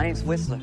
My name's Whistler.